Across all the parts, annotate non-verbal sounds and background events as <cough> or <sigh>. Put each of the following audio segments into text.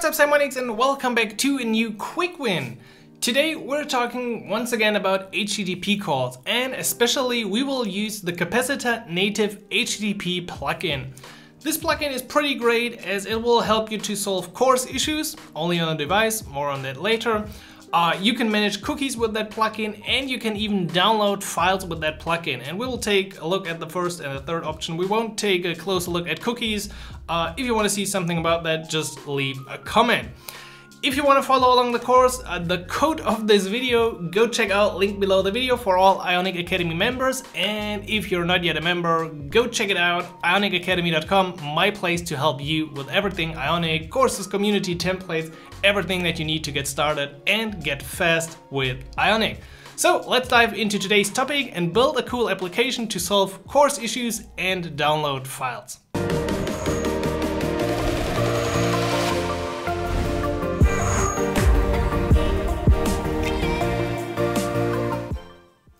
What's up Simonics and welcome back to a new quick win. Today we're talking once again about HTTP calls and especially we will use the Capacitor native HTTP plugin. This plugin is pretty great as it will help you to solve CORS issues, only on a device, more on that later. Uh, you can manage cookies with that plugin and you can even download files with that plugin. And we will take a look at the first and the third option. We won't take a closer look at cookies. Uh, if you want to see something about that, just leave a comment. If you want to follow along the course, uh, the code of this video, go check out link below the video for all Ionic Academy members. And if you're not yet a member, go check it out, ionicacademy.com, my place to help you with everything Ionic, courses, community, templates, everything that you need to get started and get fast with Ionic. So let's dive into today's topic and build a cool application to solve CORS issues and download files.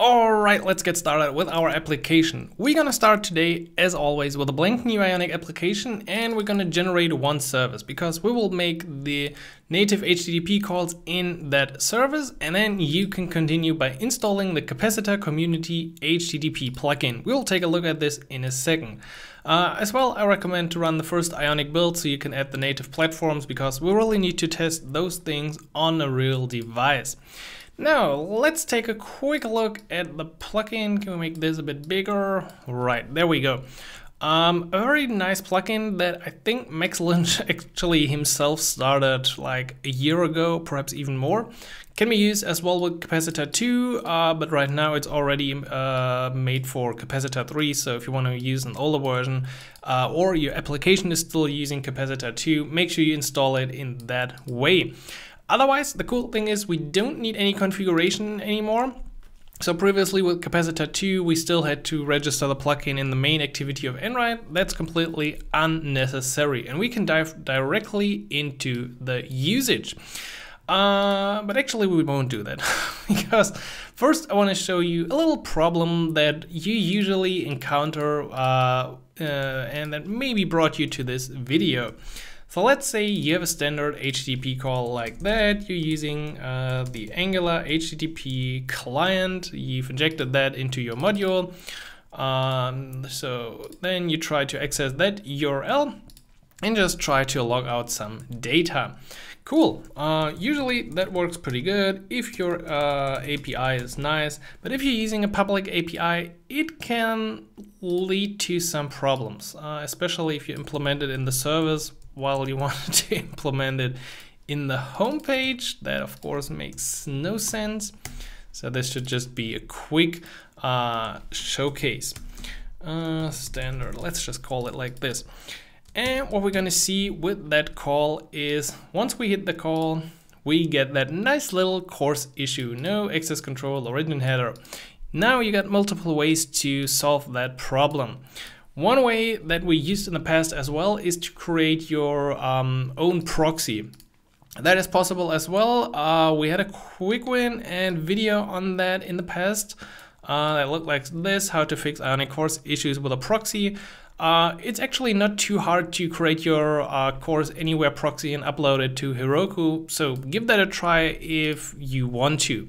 Alright, let's get started with our application. We're gonna start today, as always, with a blank new Ionic application and we're gonna generate one service because we will make the native HTTP calls in that service and then you can continue by installing the Capacitor Community HTTP plugin. We'll take a look at this in a second. Uh, as well, I recommend to run the first Ionic build so you can add the native platforms because we really need to test those things on a real device. Now, let's take a quick look at the plugin. Can we make this a bit bigger? Right, there we go. Um, a very nice plugin that I think Max Lynch <laughs> actually himself started like a year ago, perhaps even more. Can be used as well with Capacitor 2, uh, but right now it's already uh, made for Capacitor 3, so if you want to use an older version uh, or your application is still using Capacitor 2, make sure you install it in that way. Otherwise, the cool thing is we don't need any configuration anymore. So previously with Capacitor 2, we still had to register the plugin in the main activity of Android. That's completely unnecessary. And we can dive directly into the usage. Uh, but actually we won't do that <laughs> because first I want to show you a little problem that you usually encounter uh, uh, and that maybe brought you to this video. So let's say you have a standard HTTP call like that. You're using uh, the Angular HTTP client. You've injected that into your module. Um, so then you try to access that URL and just try to log out some data. Cool. Uh, usually that works pretty good if your uh, API is nice, but if you're using a public API, it can lead to some problems, uh, especially if you implement it in the service while you wanted <laughs> to implement it in the home page. That of course makes no sense. So this should just be a quick uh, showcase. Uh, standard, let's just call it like this. And what we're gonna see with that call is once we hit the call, we get that nice little CORS issue, no access control, origin header. Now you got multiple ways to solve that problem. One way that we used in the past as well is to create your um, own proxy. That is possible as well. Uh, we had a quick win and video on that in the past. Uh, that looked like this, how to fix Ionic CORS issues with a proxy. Uh, it's actually not too hard to create your uh, CORS anywhere proxy and upload it to Heroku, so give that a try if you want to.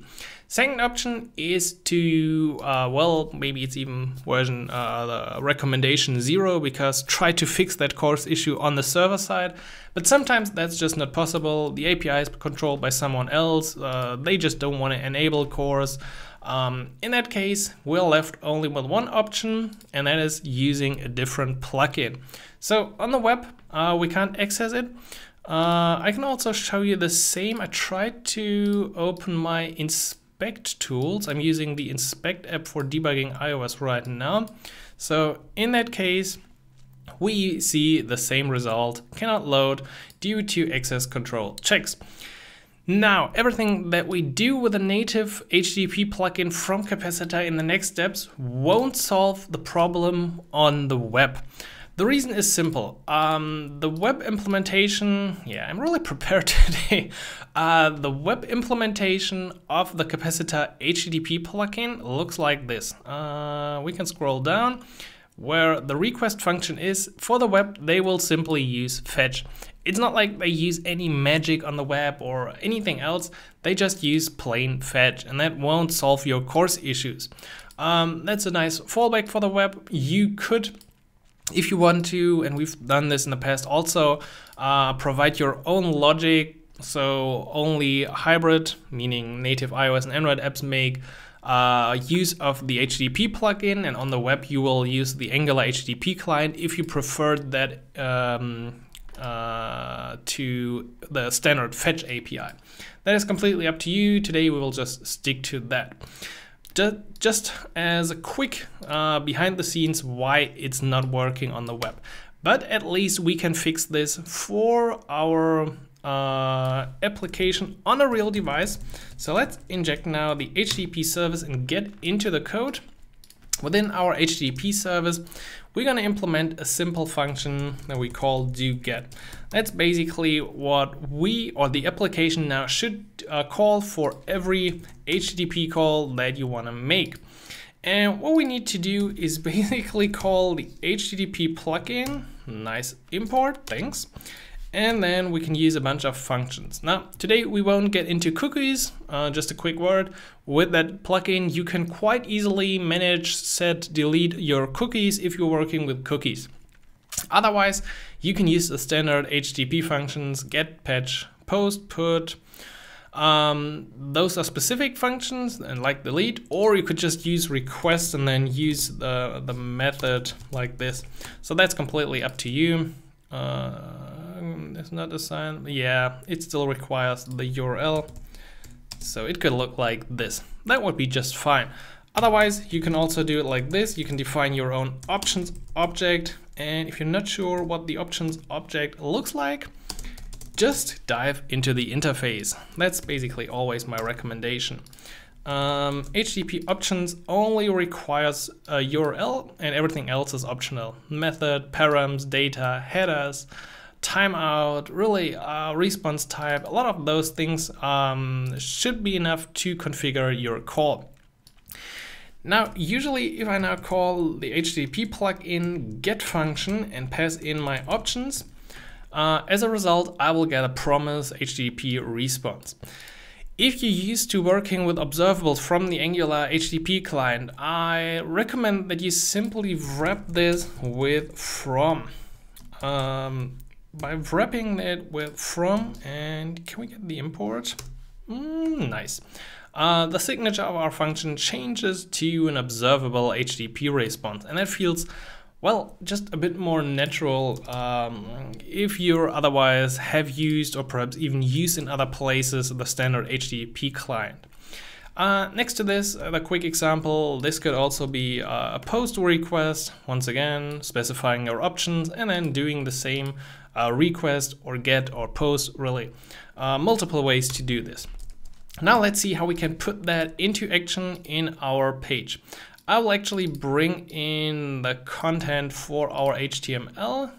Second option is to, uh, well, maybe it's even version uh, recommendation zero because try to fix that CORS issue on the server side. But sometimes that's just not possible. The API is controlled by someone else. Uh, they just don't want to enable CORS. Um, in that case, we're left only with one option, and that is using a different plugin. So on the web, uh, we can't access it. Uh, I can also show you the same. I tried to open my inspector inspect tools. I'm using the inspect app for debugging iOS right now. So in that case, we see the same result, cannot load due to access control checks. Now, everything that we do with a native HTTP plugin from Capacitor in the next steps won't solve the problem on the web. The reason is simple. Um, the web implementation, yeah, I'm really <laughs> prepared today. Uh, the web implementation of the Capacitor HTTP plugin looks like this. Uh, we can scroll down where the request function is for the web, they will simply use fetch. it's not like they use any magic on the web or anything else. They just use plain fetch and that won't solve your CORS issues. Um, that's a nice fallback for the web. You could, if you want to, and we've done this in the past also, uh, provide your own logic. So only hybrid, meaning native iOS and Android apps make uh, use of the HTTP plugin, and on the web you will use the Angular HTTP client if you prefer that um, uh, to the standard fetch API. That is completely up to you. Today we will just stick to that. Just as a quick uh, behind the scenes why it's not working on the web. But at least we can fix this for our uh, application on a real device. So let's inject now the HTTP service and get into the code. Within our HTTP service, we're going to implement a simple function that we call do get. That's basically what we or the application now should uh, call for every HTTP call that you want to make. And what we need to do is <laughs> basically call the HTTP plugin, nice import, thanks. And then we can use a bunch of functions. Now, today we won't get into cookies, uh, just a quick word. With that plugin, you can quite easily manage, set, delete your cookies if you're working with cookies. Otherwise, you can use the standard HTTP functions, get, patch, post, put. Um, those are specific functions and like delete, or you could just use request and then use the, the method like this. So that's completely up to you. Uh, it's not assigned. Yeah, it still requires the URL. So it could look like this. That would be just fine. Otherwise, you can also do it like this. You can define your own options object. And if you're not sure what the options object looks like, just dive into the interface. That's basically always my recommendation. Um, HTTP options only requires a URL and everything else is optional. Method, params, data, headers, timeout, really uh, response type, a lot of those things um, should be enough to configure your call. Now, usually if I now call the HTTP plugin get function and pass in my options, uh, as a result, I will get a promise HTTP response. If you're used to working with observables from the Angular HTTP client, I recommend that you simply wrap this with from. Um, by wrapping it with from and can we get the import? Mm, nice. Uh, the signature of our function changes to an observable HTTP response and that feels well, just a bit more natural um, if you otherwise have used or perhaps even used in other places the standard HTTP client. Uh, next to this, a quick example, this could also be uh, a post request, once again, specifying your options and then doing the same uh, request or get or post, really. Uh, multiple ways to do this. Now let's see how we can put that into action in our page. I will actually bring in the content for our HTML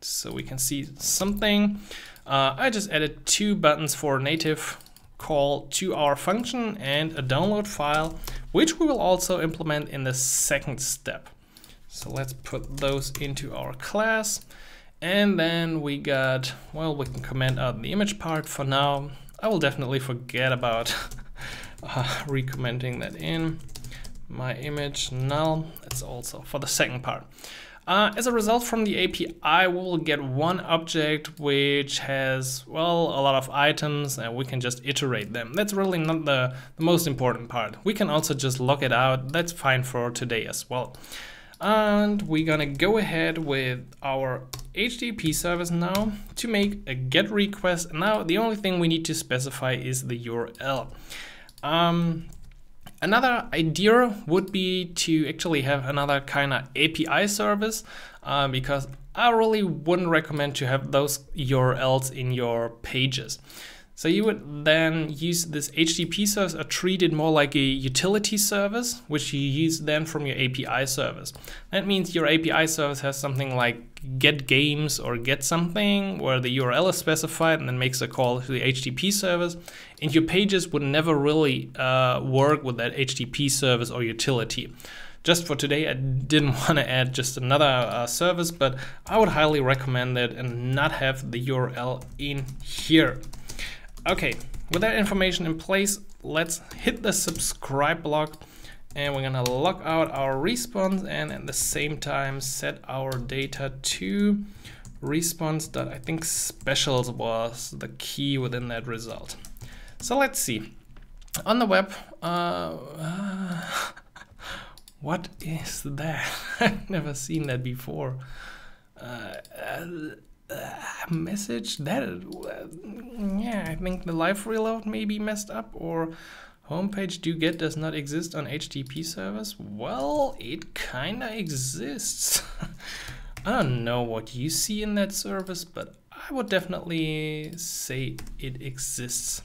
so we can see something. Uh, I just added two buttons for native call to our function and a download file, which we will also implement in the second step. So let's put those into our class. And then we got, well, we can comment out the image part for now. I will definitely forget about <laughs> uh, recommenting that in. My image null, that's also for the second part. Uh, as a result from the API, we will get one object which has, well, a lot of items and we can just iterate them. That's really not the, the most important part. We can also just log it out. That's fine for today as well. And we're gonna go ahead with our HTTP service now to make a GET request. Now the only thing we need to specify is the URL. Um, another idea would be to actually have another kind of API service uh, because I really wouldn't recommend to have those URLs in your pages. So you would then use this HTTP service or treat it more like a utility service, which you use then from your API service. That means your API service has something like get games or get something where the URL is specified and then makes a call to the HTTP service. And your pages would never really uh, work with that HTTP service or utility. just for today, I didn't <laughs> want to add just another uh, service, but I would highly recommend it and not have the URL in here. Okay, with that information in place, let's hit the subscribe block and we're gonna log out our response and at the same time set our data to response that I think specials was the key within that result. So let's see. On the web, uh, uh, <laughs> what is that? <laughs> I've never seen that before. Uh, uh, message that uh, yeah i think the live reload may be messed up or homepage do get does not exist on http servers? Well it kinda exists. <laughs> I don't know what you see in that service but i would definitely say it exists.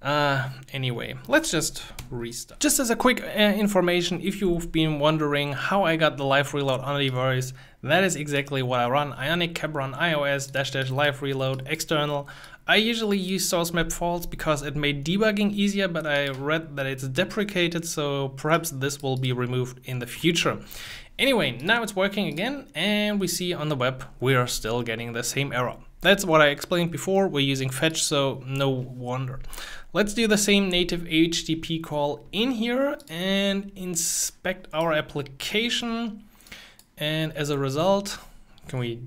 Uh, anyway, let's just restart. Just as a quick uh, information, if you've been wondering how I got the live reload on the device, that is exactly what I run. Ionic cap run iOS dash dash live reload external. I usually use source map faults because it made debugging easier, but I read that it's deprecated, so perhaps this will be removed in the future. Anyway, now it's working again, and we see on the web we are still getting the same error. That's what I explained before, we're using fetch, so no wonder. Let's do the same native HTTP call in here and inspect our application. And as a result, can we,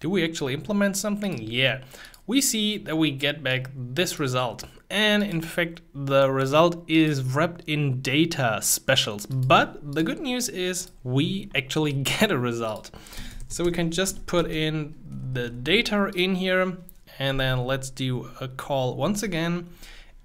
do we actually implement something? Yeah, we see that we get back this result. And in fact, the result is wrapped in data specials. But the good news is we actually <laughs> get a result. So we can just put in the data in here and then let's do a call once again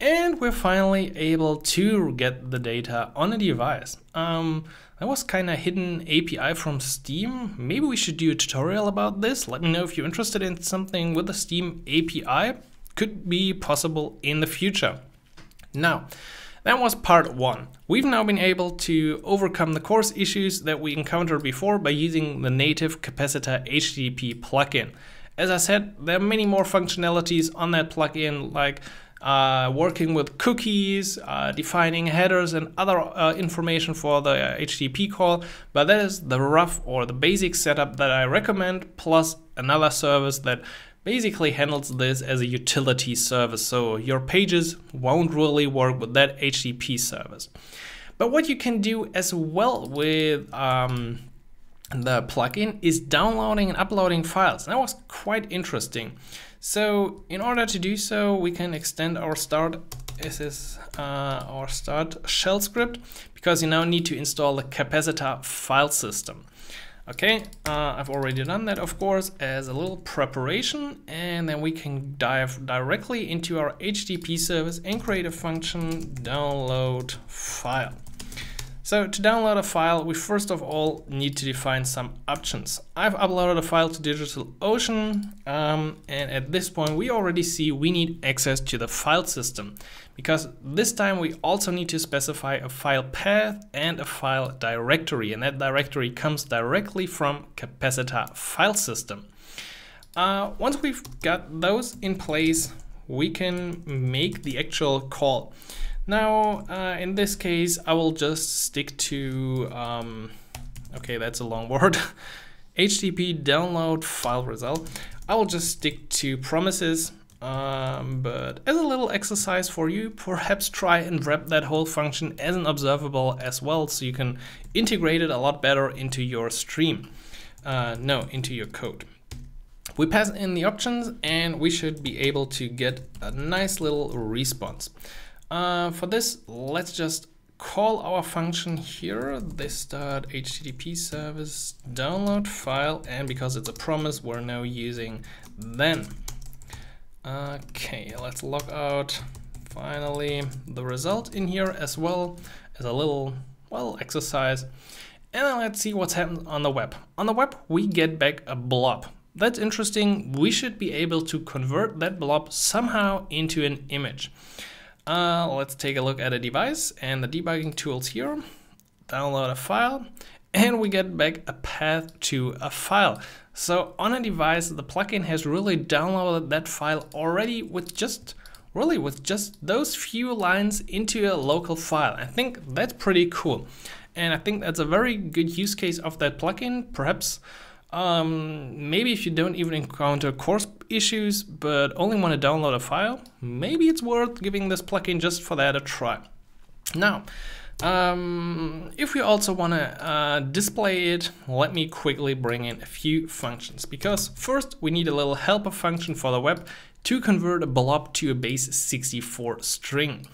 and we're finally able to get the data on a device. Um, that was kind of hidden API from Steam. Maybe we should do a tutorial about this. Let me know if you're interested in something with the Steam API. Could be possible in the future. Now, that was part one. We've now been able to overcome the CORS issues that we encountered before by using the native Capacitor HTTP plugin. As I said, there are many more functionalities on that plugin like uh, working with cookies, uh, defining headers and other uh, information for the HTTP call. But that is the rough or the basic setup that I recommend, plus another service that basically handles this as a utility service. So your pages won't really work with that HTTP service. But what you can do as well with um, the plugin is downloading and uploading files. That was quite interesting. So in order to do so, we can extend our start this is uh, our start shell script because you now need to install the capacitor file system. Okay, uh, I've already done that, of course, as a little preparation, and then we can dive directly into our HTTP service and create a function download file. So to download a file, we first of all need to define some options. I've uploaded a file to DigitalOcean, um, and at this point we already see we need access to the file system, because this time we also need to specify a file path and a file directory, and that directory comes directly from capacitor file system. Uh, once we've got those in place, we can make the actual call. Now, uh, in this case, I will just stick to, um, okay, that's a long word, <laughs> HTTP download file result. I will just stick to promises, um, but as a little exercise for you, perhaps try and wrap that whole function as an observable as well, so you can integrate it a lot better into your stream. Uh, no, into your code. We pass in the options and we should be able to get a nice little response. Uh, for this, let's just call our function here, this.http service download file, and because it's a promise, we're now using then. Okay, let's log out finally the result in here as well as a little, well, exercise. And then let's see what's happened on the web. On the web, we get back a blob. That's interesting. We should be able to convert that blob somehow into an image. Uh, let's take a look at a device and the debugging tools here. Download a file and we get back a path to a file. So on a device, the plugin has really downloaded that file already with just really with just those few lines into a local file. I think that's pretty cool. And I think that's a very good use case of that plugin. Perhaps um, maybe if you don't even encounter CORS issues, but only want to download a file, maybe it's worth giving this plugin just for that a try. Now, um, if we also want to uh, display it, let me quickly bring in a few functions because first we need a little helper function for the web to convert a blob to a base 64 string.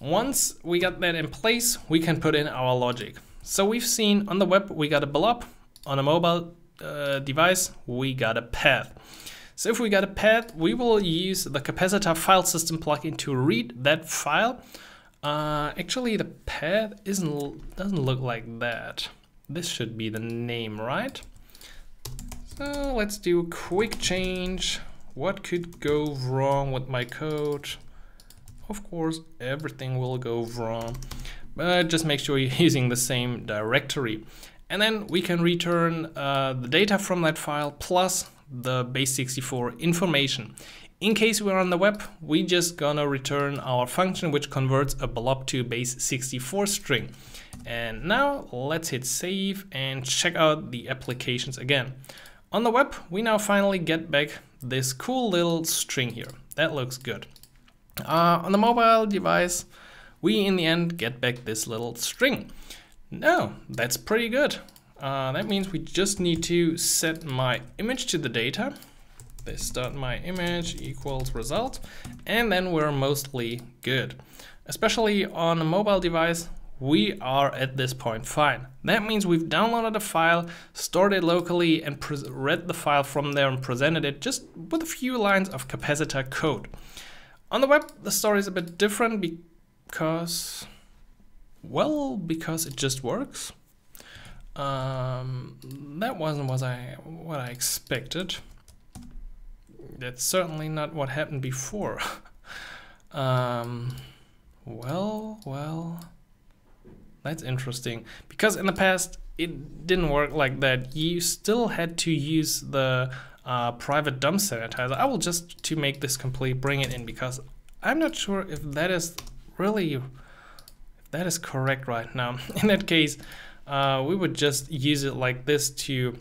Once we got that in place, we can put in our logic. So we've seen on the web, we got a blob, on a mobile uh, device, we got a path. So if we got a path, we will use the capacitor file system plugin to read that file. Uh, actually, the path isn't doesn't look like that. This should be the name, right? So let's do a quick change. What could go wrong with my code? Of course, everything will go wrong, but just make sure you're <laughs> using the same directory. And then we can return uh, the data from that file plus the base64 information. In case we're on the web, we just gonna return our function which converts a blob to base64 string. And now let's hit save and check out the applications again. On the web, we now finally get back this cool little string here. That looks good. Uh, on the mobile device, we in the end get back this little string. No, that's pretty good. Uh, that means we just need to set my image to the data. This dot my image equals result, and then we're mostly good. Especially on a mobile device, we are at this point fine. That means we've downloaded a file, stored it locally, and read the file from there and presented it just with a few lines of capacitor code. On the web, the story is a bit different because well, because it just works. Um, that wasn't what I what I expected. That's certainly not what happened before. <laughs> um, well, well, that's interesting because in the past it didn't work like that. You still had to use the uh, private DOM sanitizer. I will just to make this complete bring it in because I'm not sure if that is really that is correct right now. <laughs> In that case, uh, we would just use it like this to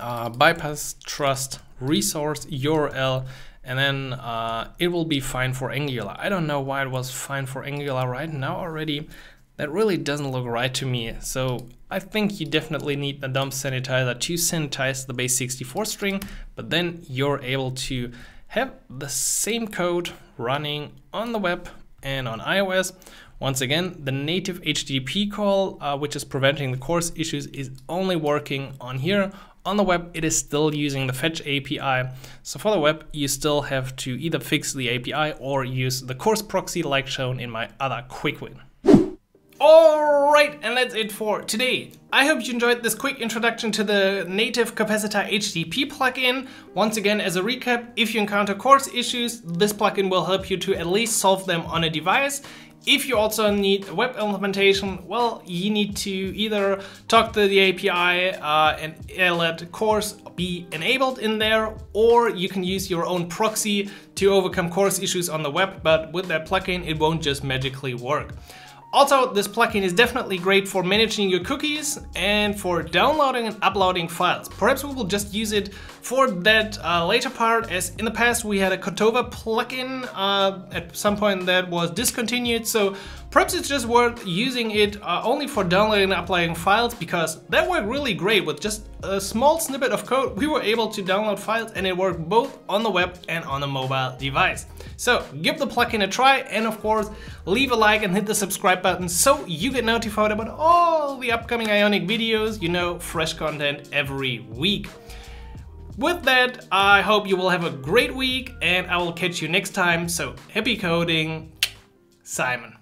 uh, bypass trust resource URL and then uh, it will be fine for Angular. I don't know why it was fine for Angular right now already. That really doesn't look right to me. So I think you definitely need the DOM sanitizer to sanitize the base64 string, but then you're able to have the same code running on the web and on iOS once again, the native HTTP call, uh, which is preventing the CORS issues, is only working on here. On the web, it is still using the fetch API. So for the web, you still have to either fix the API or use the CORS proxy like shown in my other quick win. Alright, and that's it for today. I hope you enjoyed this quick introduction to the native capacitor HTTP plugin. Once again, as a recap, if you encounter CORS issues, this plugin will help you to at least solve them on a device. If you also need a web implementation, well, you need to either talk to the API uh, and let CORS be enabled in there, or you can use your own proxy to overcome CORS issues on the web, but with that plugin, it won't just magically work. Also, this plugin is definitely great for managing your cookies and for downloading and uploading files. Perhaps we will just use it for that uh, later part, as in the past we had a Cordova plugin uh, at some point that was discontinued, so perhaps it's just worth using it uh, only for downloading and uploading files, because that worked really great with just a small snippet of code. We were able to download files and it worked both on the web and on a mobile device. So give the plugin a try and of course leave a like and hit the subscribe button so you get notified about all the upcoming Ionic videos, you know, fresh content every week. With that, I hope you will have a great week and I will catch you next time. So happy coding, Simon.